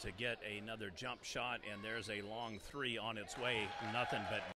to get another jump shot, and there's a long three on its way. Nothing but